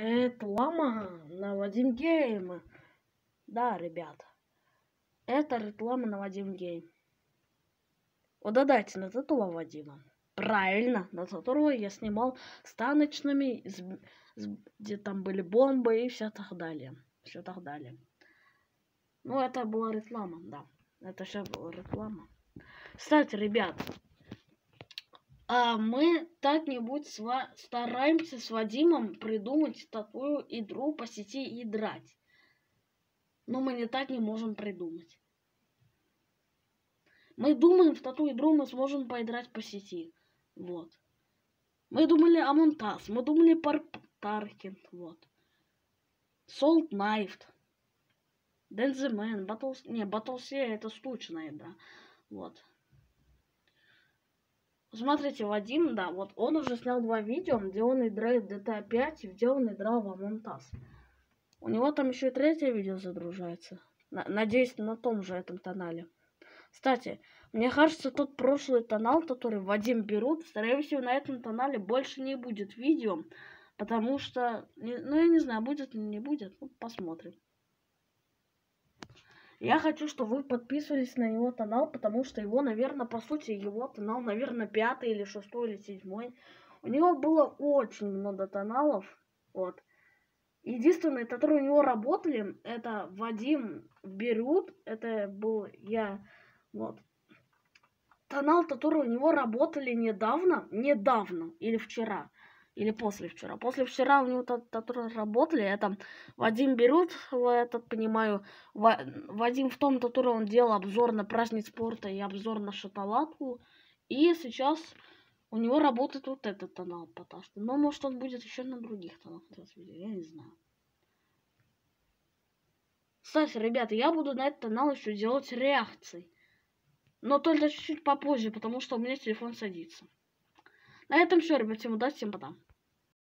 реклама на Вадим Гейм. Да, ребят. Это реклама на Вадим Гейм. Угадайте, на этого Вадима. Правильно, на которого я снимал с таночными, с, с, где там были бомбы и все так далее. Все так далее. Ну, это была реклама, да. Это все была реклама. Кстати, ребят, а мы как-нибудь стараемся с Вадимом придумать такую игру по сети и драть. Но мы не так не можем придумать. Мы думаем, в такую игру мы сможем поиграть по сети. Вот. Мы думали о Монтас, мы думали про Таркин, вот. Salt Knife. Денземен, Battles... Не, Battles это скучная игра. Вот. Смотрите, Вадим, да, вот он уже снял два видео, где он играет GTA 5 и где он играл в Among. У него там еще и третье видео загружается. Надеюсь, на том же этом канале. Кстати, мне кажется, тот прошлый канал, который Вадим берут, скорее всего, на этом канале больше не будет видео. Потому что, ну, я не знаю, будет или не будет. Ну, посмотрим. Я хочу, чтобы вы подписывались на его канал, потому что его, наверное, по сути, его канал, наверное, пятый или шестой или седьмой. У него было очень много каналов, вот. Единственные, которые у него работали, это Вадим Берут, это был я, вот. Канал, который у него работали недавно, недавно или вчера или после вчера. После вчера у него которые работали, это Вадим Берут, я так понимаю, Вадим в том, который он делал обзор на праздник спорта и обзор на шоколадку. И сейчас у него работает вот этот канал, потому что, но может он будет еще на других каналах я не знаю. Кстати, ребята, я буду на этот канал еще делать реакции. Но только чуть-чуть попозже, потому что у меня телефон садится. На этом все, ребят. Всем удачи, всем пока.